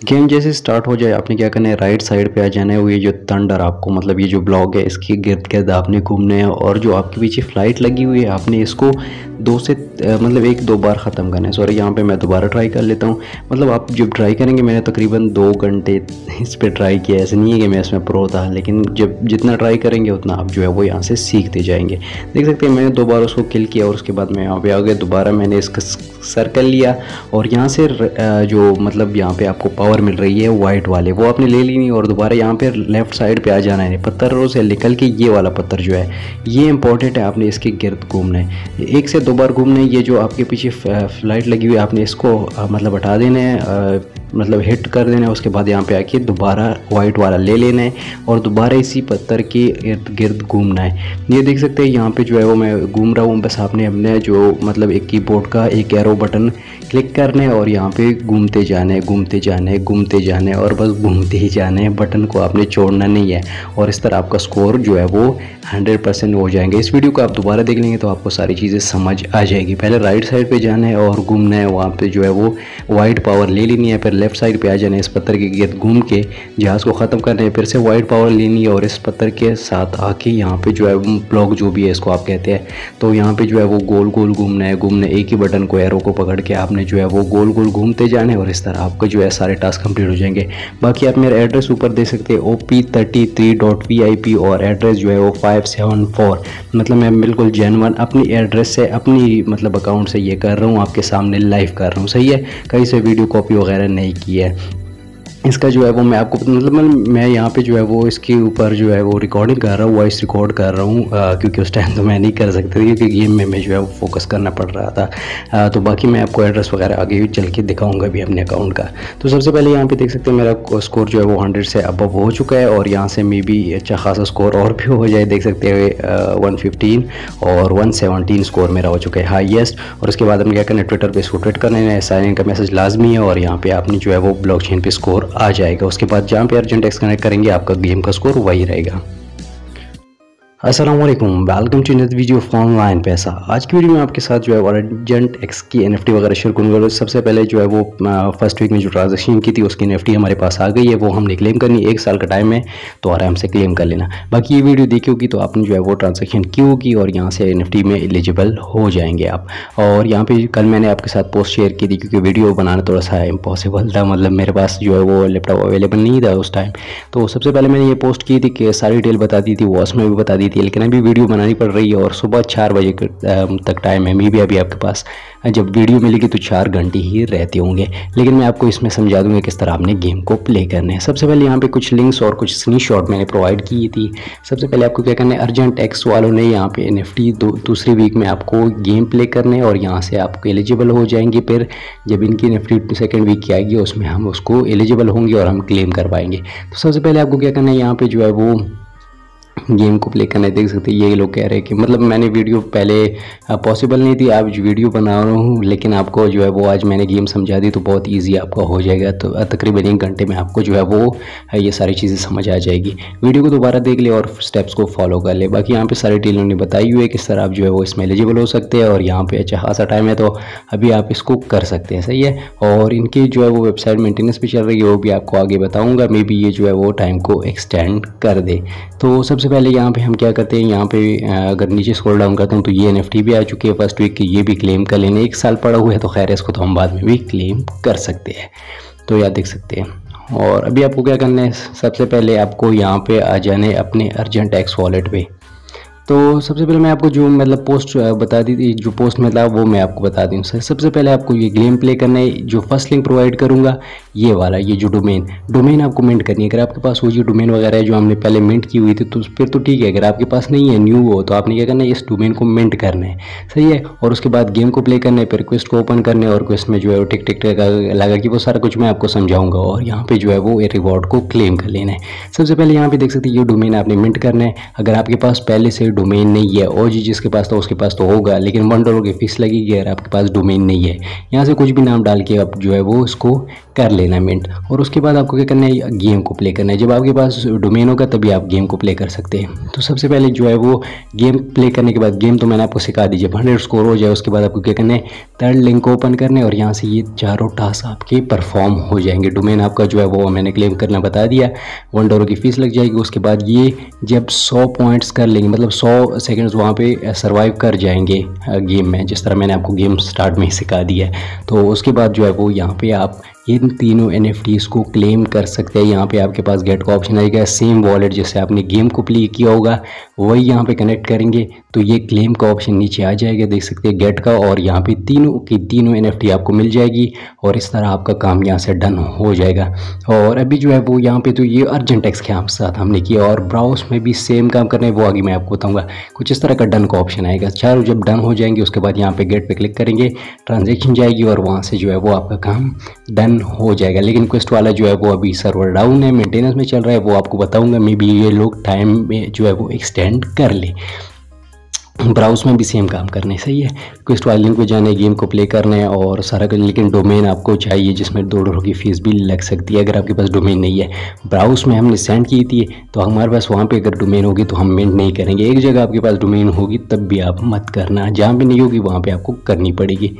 Game जैसे start हो जाए, आपने क्या करना है राइट साइड पे आ जाना है, वो ये जो थंडर आपको मतलब ये जो ब्लॉग है, इसके गिर्द गिर्द आपने घूमने हैं और जो आपके पीछे फ़्लाइट लगी हुई है, आपने इसको दो से मतलब एक दो बार ख़त्म करना है। सॉरी यहाँ पे मैं दोबारा ट्राई कर लेता हूँ। मतलब आप जब ट्राई करेंगे, मैंने तकरीबन दो घंटे इस पर ट्राई किया ऐसे नहीं है कि मैं इसमें प्रो था, लेकिन जब, जितना ट्राई करेंगे, उतना आप जो है वो यहाँ से सीखते जाएँगे। देख सकते हैं, मैंने दो बार उसको किल किया और उसके बाद मैं यहाँ पे आ गया। दोबारा मैंने इसका सर्कल लिया और यहाँ से जो मतलब यहाँ पर आपको पावर मिल रही है वाइट वाले। वो आपने ले ली नहीं और दोबारा यहाँ पे लेफ़्ट साइड पर आ जाना है। पत्थरों से निकल के ये वाला पत्थर जो है, ये इंपॉर्टेंट है आपने इसके गिर्द घूमना है। एक से दो बार घूमना है, ये जो आपके पीछे फ़्लाइट लगी हुई है, आपने इसको मतलब हटा देना है मतलब हिट कर देना है, उसके बाद यहाँ पे आके दोबारा वाइट वाला ले लेना है और दोबारा इसी पत्थर के इर्द गिर्द घूमना है। ये देख सकते हैं, यहाँ पे जो है वो मैं घूम रहा हूँ, बस आपने अपने जो मतलब एक कीबोर्ड का एक एरो बटन क्लिक करना है और यहाँ पे घूमते जाना है, घूमते जाना है, घूमते जाना है और बस घूमते ही जाना है बटन को आपने छोड़ना नहीं है और इस तरह आपका स्कोर जो है वो हंड्रेड परसेंट हो जाएँगे। इस वीडियो को आप दोबारा देख लेंगे तो आपको सारी चीज़ें समझ आ जाएगी। पहले राइट साइड पर जाना है और घूमना है, वहाँ पर जो है वो वाइट पावर ले लेनी है, फिर लेफ़्ट साइड पे आ जाना इस पत्थर के गिर्द घूम के। जहाज़ को ख़त्म करना फिर से वाइट पावर लेनी है और इस पत्थर के साथ आके यहाँ पे जो है ब्लॉक जो भी है इसको आप कहते हैं। तो यहाँ पे जो है वो गोल गोल घूमना है। घूमना एक ही बटन को एरो को पकड़ के आपने जो है वो गोल गोल घूमते जाने और इस तरह आपको जो है सारे टास्क कंप्लीट हो जाएँगे। बाकी आप मेरा एड्रेस ऊपर दे सकते हैं। O P thirty three dot V I P और एड्रेस जो है वो फाइव सेवन फोर मतलब मैं बिल्कुल जेनवन अपनी एड्रेस से, अपनी मतलब अकाउंट से ये कर रहा हूँ। आपके सामने लाइव कर रहा हूँ। सही है? कहीं से वीडियो कॉपी वगैरह नहीं की है। इसका जो है वो मैं आपको मतलब मैं मैं यहाँ पे जो है वो इसके ऊपर जो है वो रिकॉर्डिंग कर रहा हूँ वॉइस रिकॉर्ड कर रहा हूँ क्योंकि उस टाइम तो मैं नहीं कर सकता क्योंकि गेम में मैं जो है वो फोकस करना पड़ रहा था। आ, तो बाकी मैं आपको एड्रेस वगैरह आगे भी चल के दिखाऊँगा भी अपने अकाउंट का। तो सबसे पहले यहाँ पर देख सकते हैं मेरा स्कोर जो है वो हंड्रेड से अब हो चुका है और यहाँ से मे बी अच्छा खासा स्कोर और भी हो जाए देख सकते हैं वन फिफ्टीन और वन सेवनटीन स्कोर मेरा हो चुका है हाइएस्ट और उसके बाद हम क्या करना ट्विटर पर इसको ट्विट करना है साइन इन का मैसेज लाजमी है और यहाँ पर आपने जो है वो ब्लॉक चेन पर स्कोर आ जाएगा। उसके बाद जहाँ पे अर्जेंट एक्स कनेक्ट करेंगे, आपका गेम का स्कोर वही रहेगा। Aslam welcome to net video online पैसा आज की वीडियो में आपके साथ जो है अर्जेंट एक्स की एनएफटी वगैरह शेयर करूँगा। सबसे पहले जो है वो फ़र्स्ट वीक में जो ट्रांजेक्शन की थी, उसकी एनएफटी हमारे पास आ गई है। वो हमने क्लेम करनी एक साल का टाइम है तो आराम से क्लेम कर लेना। बाकी ये वीडियो देखी होगी तो आपने जो है वो ट्रांजेक्शन की होगी और यहाँ से एनएफटी में एलिजिबल हो जाएँगे आप। और यहाँ पर कल मैंने आपके साथ पोस्ट शेयर की थी, क्योंकि वीडियो बनाना थोड़ा सा इम्पॉसिबल था। मतलब मेरे पास जो है वो लैपटॉप अवेलेबल नहीं था उस टाइम तो सबसे पहले मैंने ये पोस्ट की थी कि सारी डिटेल बता दी थी वॉस में भी बता दी थी, लेकिन अभी वीडियो बनानी पड़ रही है और सुबह चार बजे तक टाइम है मे भी अभी आपके पास। जब वीडियो मिलेगी तो चार घंटे ही रहते होंगे। लेकिन मैं आपको इसमें समझा दूँगा किस तरह आपने गेम को प्ले करना है। सबसे पहले यहाँ पे कुछ लिंक्स और कुछ स्क्रीन शॉट मैंने प्रोवाइड की थी। सबसे पहले आपको क्या करना है अर्जेंट एक्स वालों ने यहाँ पे एन दूसरी वीक में आपको गेम प्ले करने और यहाँ से आपको एलिजिबल हो जाएँगे। फिर जब इनकी एन सेकेंड वीक की आएगी, उसमें हम उसको एलिजिबल होंगे और हम क्लेम कर पाएँगे तो सबसे पहले आपको क्या करना है, यहाँ पे जो है वो गेम को प्ले करना देख सकते हैं। ये लोग कह रहे हैं कि मतलब मैंने वीडियो पहले पॉसिबल नहीं थी आज वीडियो बना रहा हूँ, लेकिन आपको जो है वो आज मैंने गेम समझा दी तो बहुत इजी आपका हो जाएगा। तो तकरीबन एक घंटे में आपको जो है वो ये सारी चीज़ें समझ आ जाएगी। वीडियो को दोबारा देख ले और स्टेप्स को फॉलो कर ले। बाकी यहाँ पर सारी टीलों ने बताई हुई है किस तरह आप जो है वो इसमें एलिजिबल हो सकते हैं और यहाँ पर अच्छा खासा टाइम है तो अभी आप इसको कर सकते हैं। सही है? और इनकी जो है वो वेबसाइट मेंटेनेंस भी चल रही है, वो भी आपको आगे बताऊँगा। मे बी ये जो है वो टाइम को एक्सटेंड कर दे। तो सबसे पहले यहाँ पे हम क्या करते हैं, यहाँ पे अगर नीचे स्क्रॉल डाउन करते हैं तो ये एनएफटी भी आ चुकी है फ़र्स्ट वीक की, ये भी क्लेम कर लेने, एक साल पड़ा हुआ है तो खैर इसको तो हम बाद में भी क्लेम कर सकते हैं। तो याद देख सकते हैं। और अभी आपको क्या करना है, सबसे पहले आपको यहाँ पे आ जाने अपने अर्जेंट एक्स वॉलेट पे। तो सबसे पहले मैं आपको जो मतलब पोस्ट बता दी थी, जो पोस्ट मतलब वो मैं आपको बता दूँ सर सबसे पहले आपको ये गेम प्ले करना है, जो फ़र्स्ट लिंक प्रोवाइड करूँगा, ये वाला, ये जो डोमेन डोमेन आपको मिंट करनी है। अगर आपके पास वो जो डोमेन वगैरह है, जो हमने पहले मिंट की हुई थी तो फिर तो ठीक है। अगर आपके पास नहीं है न्यू हो तो आपने क्या करना है, इस डोमेन को मिंट करना है। सही है? और उसके बाद गेम को प्ले करना है, फिर रिक्वेस्ट को ओपन करना है, और रिक्वेस्ट में जो है वो टिक टिक लगा कि वो सारा कुछ मैं आपको समझाऊँगा, और यहाँ पे जो है वो रिवॉर्ड को क्लेम कर लेना है। सबसे पहले यहाँ पे देख सकते हैं, ये डोमेन आपने मिंट करना है। अगर आपके पास पहले से डोमेन नहीं है। और जी जिसके पास तो उसके पास तो होगा, लेकिन वन डॉलर की फ़ीस लगेगी अगर आपके पास डोमेन नहीं है। यहाँ से कुछ भी नाम डाल के आप जो है वो इसको कर लेना मिनट और उसके बाद आपको क्या करना है? गेम को प्ले करना है। जब आपके पास डोमेन होगा, तभी आप गेम को प्ले कर सकते हैं। तो सबसे पहले जो है वो गेम प्ले करने के बाद गेम तो मैंने आपको सिखा दीजिए हंड्रेड स्कोर हो जाए, उसके बाद आपको क्या करना है? थर्ड लिंक को ओपन करने और यहाँ से ये चारों टास्क आपके परफॉर्म हो जाएँगे। डोमेन आपका जो है वो मैंने क्लेम करना बता दिया। वन डॉलर की फ़ीस लग जाएगी। उसके बाद ये जब सौ पॉइंट्स कर लेंगे मतलब सौ सेकेंड्स वहाँ पे सर्वाइव कर जाएँगे गेम में, जिस तरह मैंने आपको गेम स्टार्ट में ही सिखा दिया है। तो उसके बाद जो है वो यहाँ पे आप इन तीनों एन को क्लेम कर सकते हैं। यहाँ पे आपके पास गेट का ऑप्शन आएगा। सेम वॉलेट जैसे आपने गेम को प्ले किया होगा, वही यहाँ पे कनेक्ट करेंगे। तो ये क्लेम का ऑप्शन नीचे आ जाएगा, देख सकते हैं गेट का। और यहाँ पे तीनों की तीनों एनएफटी आपको मिल जाएगी और इस तरह आपका काम यहाँ से डन हो जाएगा। और अभी जो है वो यहाँ पर तो ये अर्जेंट एक्स के साथ हमने किया और ब्राउज में भी सेम काम करना है। वो आगे मैं आपको बताऊँगा। कुछ इस तरह का डन का ऑप्शन आएगा। चारों जब डन हो जाएँगे, उसके बाद यहाँ पे गेट पर क्लिक करेंगे। ट्रांजेक्शन जाएगी और वहाँ से जो है वो आपका काम डन हो जाएगा। लेकिन क्वेस्ट वाला जो है वो अभी सर्वर डाउन है मेंटेनेंस में चल रहा है, वो आपको बताऊँगा मे बी ये लोग टाइम में जो है वो एक्सटेंड कर ले। ब्राउज में भी सेम काम करने सही है। क्विस्ट वाले लिंक पे जाने गेम को प्ले करने और सारा कर लेकिन डोमेन आपको चाहिए, जिसमें दो डॉलर की फ़ीस भी लग सकती है, अगर आपके पास डोमेन नहीं है। ब्राउज में हमने सेंड की थी तो हमारे पास वहाँ पे अगर डोमेन होगी तो हम मेंट नहीं करेंगे। एक जगह आपके पास डोमेन होगी, तब भी आप मत करना। जहाँ भी नहीं होगी, वहाँ पर आपको करनी पड़ेगी।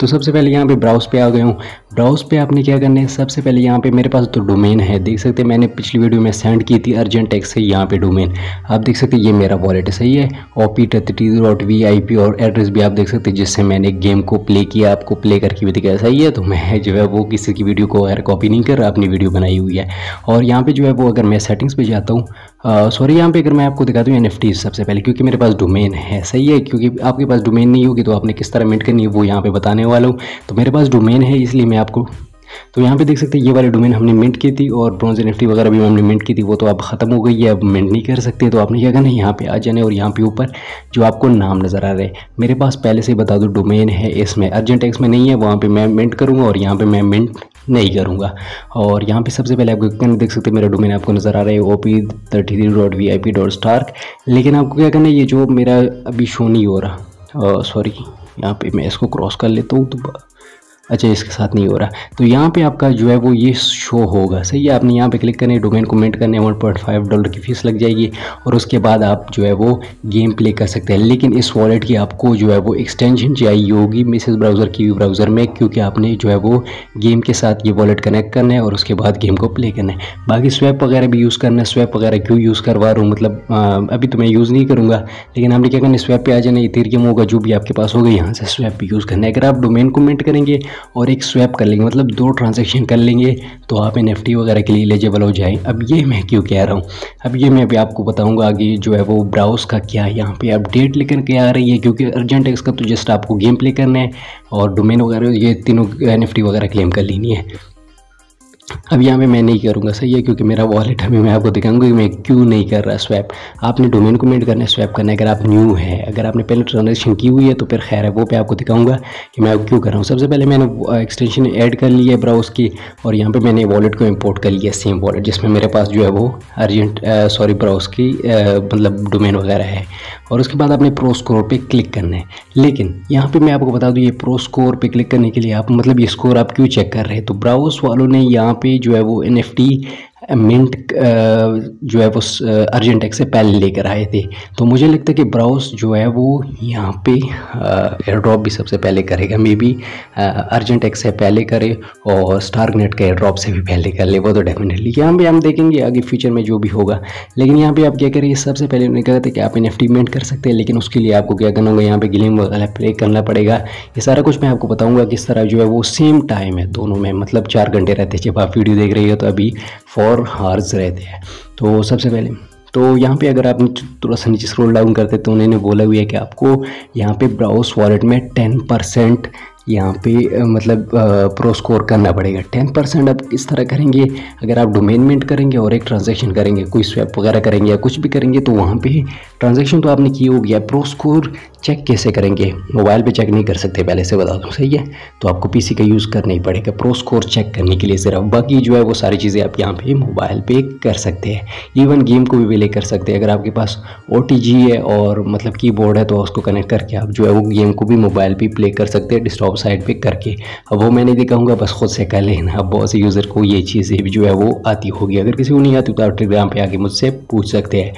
तो सबसे पहले यहाँ पे ब्राउज पे आ गया हूँ। ब्राउज पे आपने क्या करना है? सबसे पहले यहाँ पे मेरे पास तो डोमेन है। देख सकते हैं, मैंने पिछली वीडियो में सेंड की थी अर्जेंट एक्स से यहाँ पे डोमेन। आप देख सकते हैं, ये मेरा वॉलेट है सही है। O P T dot V I P और एड्रेस भी आप देख सकते हैं, जिससे मैंने गेम को प्ले किया, आपको प्ले करके भी दिखाया। सही है तो मैं जो है वो किसी की वीडियो को अगर कॉपी नहीं कर रहा, अपनी वीडियो बनाई हुई है। और यहाँ पर जो है वो अगर मैं सेटिंग्स पर जाता हूँ सॉरी यहाँ पर अगर मैं आपको दिखा दूँ एन सबसे पहले, क्योंकि मेरे पास डोमेन है। सही है, क्योंकि आपके पास डोमेन नहीं होगी तो आपने किस तरह मिनट करनी है, वो यहाँ पर बताने वाला हूँ। तो मेरे पास डोमेन है, इसलिए मैं आपको। तो यहाँ पे देख सकते हैं, ये वाली डोमेन हमने मिंट की थी और ब्रॉन्ज एन वगैरह भी हमने मिंट की थी, वो तो अब ख़त्म हो गई है, अब मिंट नहीं कर सकते तो आपने क्या करना है, यहाँ पे आ जाने और यहाँ पे ऊपर जो आपको नाम नज़र आ रहे हैं। मेरे पास पहले से बता दूँ डोमेन है इसमें, अर्जेंट एक्स में नहीं है, वहाँ पर मैं मिंट करूँगा और यहाँ पर मैं मिंट नहीं करूँगा। और यहाँ पे सबसे पहले आपको क्या देख सकते हैं, मेरा डोमेन आपको नज़र आ रहा है O P thirty three dot V I P dot Stark लेकिन आपको क्या करना है, ये जो मेरा अभी शो नहीं हो रहा सॉरी यहाँ पे मैं इसको क्रॉस कर लेता हूँ तो अच्छा इसके साथ नहीं हो रहा। तो यहाँ पे आपका जो है वो ये शो होगा। सही है, आपने यहाँ पे क्लिक करने डोमेन को मेंट करने वन पॉइंट फाइव डॉलर की फ़ीस लग जाएगी और उसके बाद आप जो है वो गेम प्ले कर सकते हैं। लेकिन इस वॉलेट की आपको जो है वो एक्सटेंशन चाहिए होगी मिसेज ब्राउज़र की ब्राउज़र में, क्योंकि आपने जो है वो गेम के साथ ये वॉलेट कनेक्ट करना है और उसके बाद गेम को प्ले करना है। बाकी स्वैप वगैरह भी यूज़ करना है। स्वैप वगैरह क्यों यूज़ करवा रहा हूँ? मतलब अभी तो मैं यूज़ नहीं करूँगा, लेकिन आपने क्या करना स्वैप पे आ जाना इथेरियम होगा, जो भी आपके पास होगा, यहाँ से स्वैप यूज़ करना है। अगर आप डोमेन को मेंट करेंगे और एक स्वैप कर लेंगे मतलब दो ट्रांजेक्शन कर लेंगे तो आप एनएफटी वगैरह के लिए एलिजिबल हो जाए। अब ये मैं क्यों कह रहा हूँ? अब ये मैं अभी आपको बताऊँगा आगे जो है वो ब्राउज का क्या यहाँ पर अपडेट लेकर के आ रही है, क्योंकि अर्जेंट है, इसका तो जस्ट आपको गेम प्ले करना है और डोमेन वगैरह, ये तीनों एन वगैरह क्लेम कर लेनी है। अब यहाँ पे मैं नहीं करूँगा, सही है? क्योंकि मेरा वॉलेट अभी मैं आपको दिखाऊँगा कि मैं क्यों नहीं कर रहा स्वैप आपने डोमेन को मेड करना है स्वैप करना है, अगर आप न्यू है। अगर आपने पहले ट्रांजेक्शन की हुई है तो फिर खैर है, वो पे आपको दिखाऊँगा कि मैं क्यों कर रहा हूँ। सबसे पहले मैंने एक्सटेंशन ऐड कर ली है ब्राउज की, और यहाँ पर मैंने वॉलेट को इम्पोर्ट कर लिया सेम वॉलेट जिसमें मेरे पास जो है वो अर्जेंट सॉरी ब्राउज की मतलब डोमेन वगैरह है। और उसके बाद आपने प्रो स्कोर पे क्लिक करना है। लेकिन यहाँ पे मैं आपको बता दूँ, ये प्रो स्कोर पे क्लिक करने के लिए आप मतलब ये स्कोर आप क्यों चेक कर रहे हैं? तो ब्राउज वालों ने यहाँ पे जो है वो एनएफटी मिंट जो है वो अर्जेंट एक्स से पहले लेकर आए थे। तो मुझे लगता है कि ब्राउज जो है वो यहाँ पे एयर ड्रॉप भी सबसे पहले करेगा। मे बी अर्जेंट एक्स से पहले करे और स्टार नेट का एयर ड्रॉप से भी पहले कर ले, वो तो डेफिनेटली यहाँ पे हम देखेंगे आगे फ्यूचर में जो भी होगा। लेकिन यहाँ पे आप क्या करिए, सबसे पहले उन्होंने कहा था कि आप एन मिंट कर सकते हैं, लेकिन उसके लिए आपको क्या करना होगा, यहाँ पे गिलिंग वगैरह प्ले करना पड़ेगा। ये सारा कुछ मैं आपको बताऊँगा किस तरह जो है वो सेम टाइम है दोनों में। मतलब चार घंटे रहते जब आप वीडियो देख रही हो तो अभी फोर हार्स रहते हैं। तो सबसे पहले तो यहाँ पे अगर आप थोड़ा सा नीचे स्क्रॉल डाउन करते तो उन्होंने बोला हुआ है कि आपको यहाँ पे ब्राउज वॉलेट में टेन परसेंट यहाँ पे मतलब प्रो स्कोर करना पड़ेगा। टेन परसेंट आप इस तरह करेंगे, अगर आप डोमेन मिंट करेंगे और एक ट्रांजैक्शन करेंगे, कोई स्वैप वगैरह करेंगे या कुछ भी करेंगे तो वहाँ पे ट्रांजैक्शन तो आपने की होगी। या प्रो स्कोर चेक कैसे करेंगे? मोबाइल पे चेक नहीं कर सकते, पहले से बता दूँ, सही है? तो आपको पीसी का यूज़ करना ही पड़ेगा। प्रो स्कोर चेक करने के लिए सिर्फ़ बाकी जो है वो सारी चीज़ें आप यहाँ पे मोबाइल पे कर सकते हैं। इवन गेम को भी प्ले कर सकते हैं। अगर आपके पास ओटीजी है और मतलब कीबोर्ड है तो उसको कनेक्ट करके आप जो है वो गेम को भी मोबाइल पर प्ले कर सकते हैं डिस्टॉप साइड पर करके। अब वो मैं नहीं दिखाऊँगा, बस खुद से कर लेना। अब बहुत से यूज़र को ये चीज़ें जो है वो आती होगी। अगर किसी को नहीं आती तो आप टेलीग्राम पर आके मुझसे पूछ सकते हैं।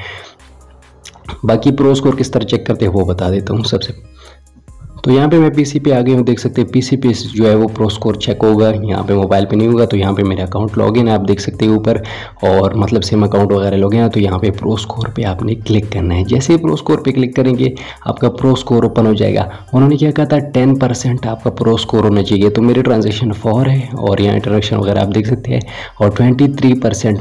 बाकी प्रो स्कोर किस तरह चेक करते हैं वो बता देता हूँ सबसे तो यहाँ पे मैं पीसी पे आ गई हूँ, देख सकते हैं पीसी पे जो है वो प्रो स्कोर चेक होगा, यहाँ पे मोबाइल पे नहीं होगा तो यहाँ पे मेरा अकाउंट लॉगिन है, आप देख सकते हैं ऊपर, और मतलब सिम अकाउंट वगैरह लॉगिन है तो यहाँ पे प्रो स्कोर पे आपने क्लिक करना है। जैसे ही प्रो स्कोर पे क्लिक करेंगे, आपका प्रो स्कोर ओपन हो जाएगा। उन्होंने क्या कहा था? टेन आपका प्रो स्कोर होना चाहिए। तो मेरे ट्रांजेक्शन फोर है, और यहाँ इंटरेक्शन वगैरह आप देख सकते हैं, और ट्वेंटी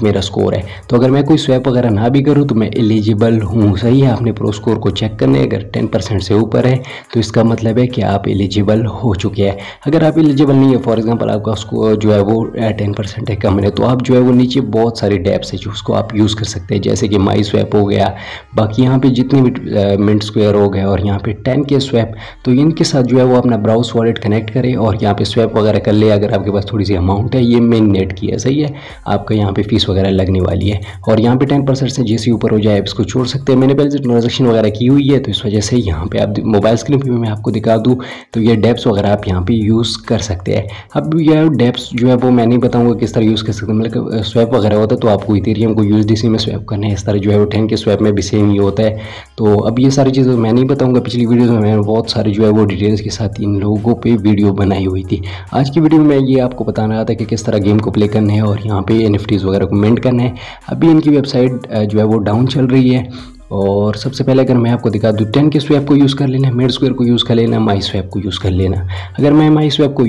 मेरा स्कोर है। तो अगर मैं कोई स्वैप वगैरह ना भी करूँ तो मैं एलिजिबल हूँ। सही है, आपने प्रो स्कोर को चेक करने अगर टेन से ऊपर है तो इसका मतलब है कि आप एलिजिबल हो चुके हैं। अगर आप एलिजिबल नहीं है फॉर एग्जांपल आपका उसको जो है वो टेन परसेंट है कम है तो आप जो है वो नीचे बहुत सारे डैप्स है जो उसको आप यूज़ कर सकते हैं। जैसे कि माई स्वैप हो गया, बाकी यहाँ पे जितनी भी मिनट स्क्वेयर हो गए और यहाँ पे टेन के स्वैप तो इनके साथ जो है वो अपना ब्राउज वॉलेट कनेक्ट करें और यहाँ पे स्वैप वगैरह कर ले। अगर आपके पास थोड़ी सी अमाउंट है, ये मेन नेट की है, सही है? आपका यहाँ पे फ़ीस वगैरह लगने वाली है। और यहाँ पे टेन परसेंट से जैसे ऊपर हो जाए इसको छोड़ सकते हैं। मैंने पहले से ट्रांजेक्शन वगैरह की हुई है तो इस वजह से यहाँ पे आप मोबाइल स्क्रीन पर मैं आपको दिखा दूँ तो ये डेप्स वगैरह आप यहाँ पे यूज़ कर सकते हैं। अब यह डेप्स जो है वो मैं नहीं बताऊँगा किस तरह यूज़ कर सकते मतलब स्वैप वगैरह होता है तो आपको इथेरियम को यूएसडीसी में स्वैप करना है, इस तरह जो है वो टेन के स्वैप में भी सेम ही होता है। तो अब ये सारी चीज़ें मैं नहीं बताऊँगा, पिछली वीडियो में मैंने बहुत सारी जो है वो डिटेल्स के साथ इन लोगों पर वीडियो बनाई हुई थी। आज की वीडियो में ये आपको बताना रहा था कि किस तरह गेम को प्ले करना है और यहाँ पे एन वगैरह को मेंट करना है। अभी इनकी वेबसाइट जो है वो डाउन चल रही है। और सबसे पहले अगर मैं आपको दिखा दूँ टेन के स्वैप को यूज़ कर लेना मेड स्क्वेयर को यूज़ कर लेना माई स्वैप को यूज़ कर लेना। अगर मैं माई स्वैप को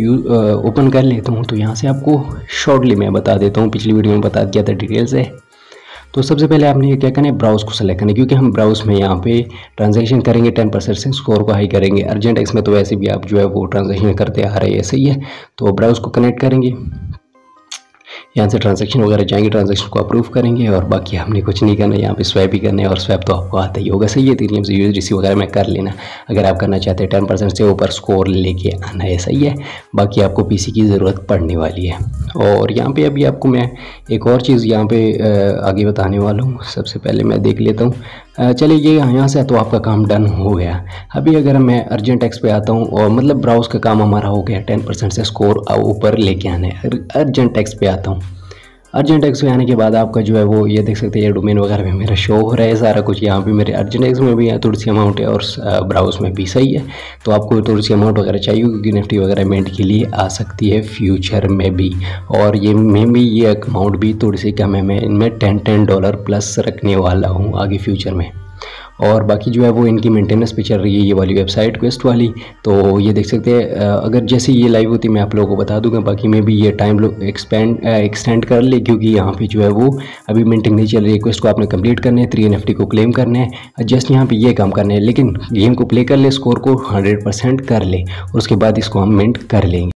ओपन कर लेता हूँ तो यहाँ से आपको शॉर्टली मैं बता देता हूँ, पिछली वीडियो में बता दिया था डिटेल से। तो सबसे पहले आपने ये क्या करना है ब्राउज को सेलेक्ट करना है, क्योंकि हम ब्राउज में यहाँ पे ट्रांजेक्शन करेंगे टेन परसेंट से स्कोर को हाई करेंगे। अर्जेंट एक्स में तो वैसे भी आप जो है वो ट्रांजेक्शन करते आ रहे हैं सही है तो ब्राउज को कनेक्ट करेंगे। यहाँ से ट्रांजेक्शन वगैरह जाएँगे ट्रांजेक्शन को अप्रूव करेंगे और बाकी हमने कुछ नहीं करना, यहाँ पे स्वैप ही करना है और स्वैप तो आपको आता ही होगा। सही है तीन से यूज़ वगैरह में कर लेना। अगर आप करना चाहते हैं टेन परसेंट से ऊपर स्कोर लेके आना है, सही है। बाकी आपको पीसी की ज़रूरत पड़ने वाली है। और यहाँ पर अभी आपको मैं एक और चीज़ यहाँ पर आगे बताने वाला हूँ। सबसे पहले मैं देख लेता हूँ। चलिए ये यहाँ से तो आपका काम डन हो गया। अभी अगर मैं अर्जेंट एक्स पे आता हूँ और मतलब ब्राउज का काम हमारा हो गया, टेन परसेंट से स्कोर ऊपर लेके आने अर्जेंट एक्स पे आता हूँ। अर्जेंट एक्स में आने के बाद आपका जो है वो ये देख सकते हैं, ये डोमेन वगैरह में मेरा शो हो रहा है सारा कुछ। यहाँ पे मेरे अर्जेंट एक्स में भी है, थोड़ी सी अमाउंट है और ब्राउज में भी सही है। तो आपको थोड़ी सी अमाउंट वगैरह चाहिए क्योंकि निफ्टी वगैरह मेंट के लिए आ सकती है फ्यूचर में भी। और ये मैं भी ये अमाउंट भी थोड़ी सी कम है। मैं, इनमें टेन टेन डॉलर प्लस रखने वाला हूँ आगे फ्यूचर में। और बाकी जो है वो इनकी मेंटेनेंस पे चल रही है ये वाली वेबसाइट क्वेस्ट वाली। तो ये देख सकते हैं अगर जैसे ये लाइव होती, मैं आप लोगों को बता दूँगा, बाकी में भी ये टाइम लोग एक्सपेंड एक्सटेंड कर ले, क्योंकि यहाँ पे जो है वो अभी मेंटेन नहीं चल रही है क्वेस्ट को आपने कंप्लीट करने है थ्री एन को क्लेम करना है जस्ट यहाँ पर ये काम करना है, लेकिन गेम को प्ले कर ले स्कोर को हंड्रेड कर ले उसके बाद इसको हम मेंट कर लेंगे।